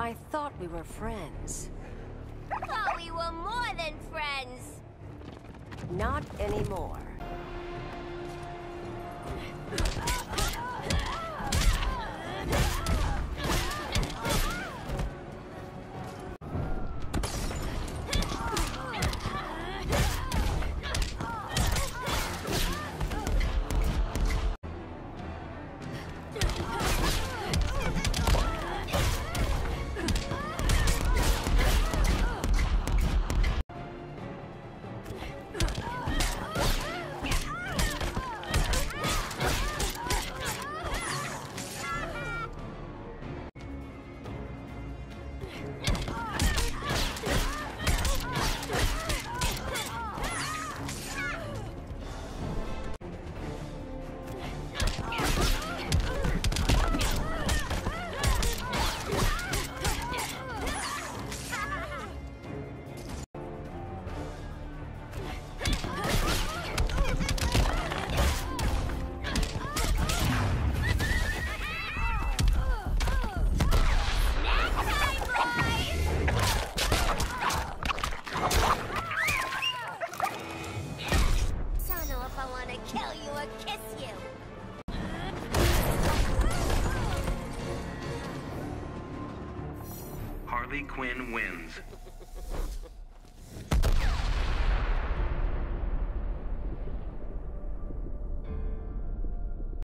I thought we were friends. Thought we were more than friends. Not anymore. Don't to kill you or kiss you. Harley Quinn wins.